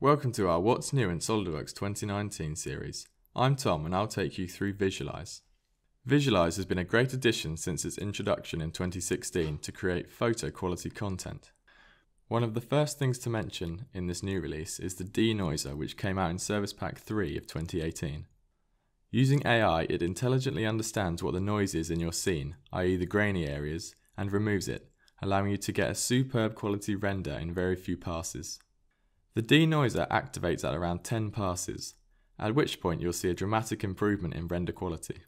Welcome to our What's New in SOLIDWORKS 2019 series. I'm Tom and I'll take you through Visualize. Visualize has been a great addition since its introduction in 2016 to create photo quality content. One of the first things to mention in this new release is the denoiser which came out in Service Pack 3 of 2018. Using AI, it intelligently understands what the noise is in your scene, i.e. the grainy areas, and removes it, allowing you to get a superb quality render in very few passes. The denoiser activates at around 10 passes, at which point you'll see a dramatic improvement in render quality.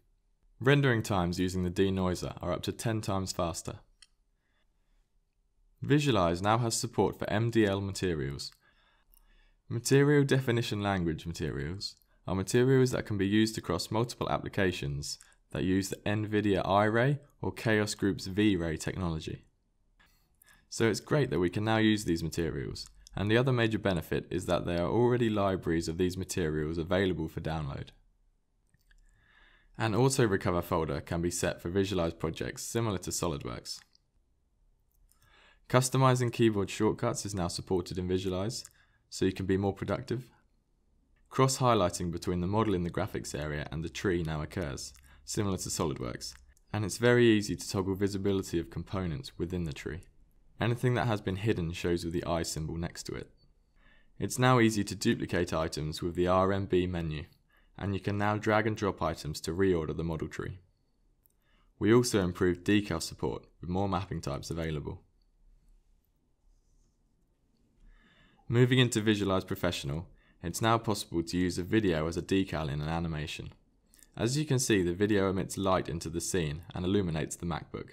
Rendering times using the denoiser are up to 10 times faster. Visualize now has support for MDL materials. Material Definition Language materials are materials that can be used across multiple applications that use the NVIDIA iRay or Chaos Group's V-Ray technology. So it's great that we can now use these materials, and the other major benefit is that there are already libraries of these materials available for download. An auto recover folder can be set for Visualize projects similar to SolidWorks. Customizing keyboard shortcuts is now supported in Visualize, so you can be more productive. Cross-highlighting between the model in the graphics area and the tree now occurs, similar to SolidWorks, and it's very easy to toggle visibility of components within the tree. Anything that has been hidden shows with the eye symbol next to it. It's now easy to duplicate items with the RMB menu, and you can now drag and drop items to reorder the model tree. We also improved decal support with more mapping types available. Moving into Visualize Professional, it's now possible to use a video as a decal in an animation. As you can see, the video emits light into the scene and illuminates the MacBook.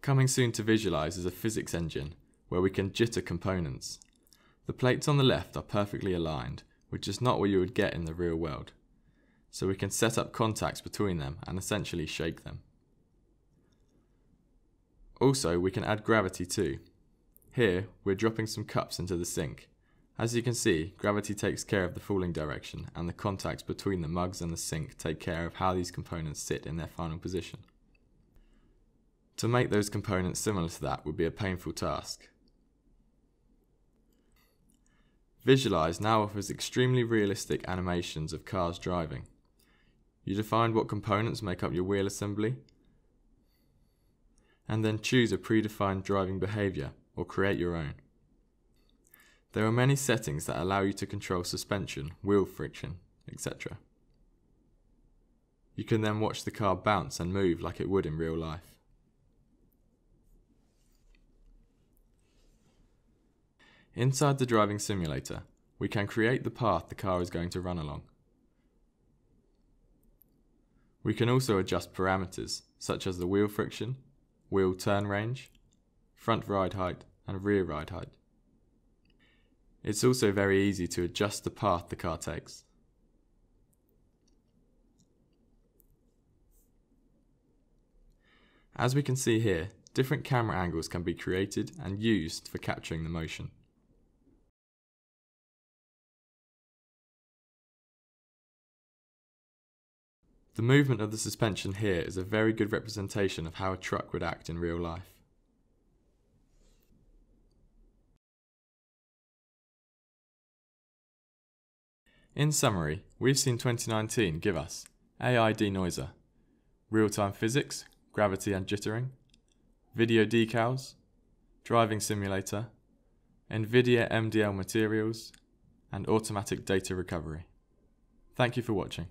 Coming soon to Visualize is a physics engine, where we can jitter components. The plates on the left are perfectly aligned, which is not what you would get in the real world. So we can set up contacts between them and essentially shake them. Also, we can add gravity too, here, we're dropping some cups into the sink. As you can see, gravity takes care of the falling direction, and the contacts between the mugs and the sink take care of how these components sit in their final position. To make those components similar to that would be a painful task. Visualize now offers extremely realistic animations of cars driving. You define what components make up your wheel assembly, and then choose a predefined driving behaviour or create your own. There are many settings that allow you to control suspension, wheel friction, etc. You can then watch the car bounce and move like it would in real life. Inside the driving simulator, we can create the path the car is going to run along. We can also adjust parameters, such as the wheel friction, wheel turn range, front ride height, and rear ride height. It's also very easy to adjust the path the car takes. As we can see here, different camera angles can be created and used for capturing the motion. The movement of the suspension here is a very good representation of how a truck would act in real life. In summary, we've seen 2019 give us AI denoiser, real-time physics, gravity and jittering, video decals, driving simulator, NVIDIA MDL materials, and automatic data recovery. Thank you for watching.